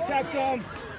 Protect them.